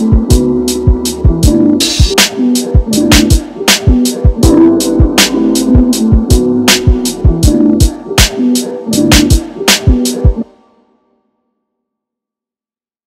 you.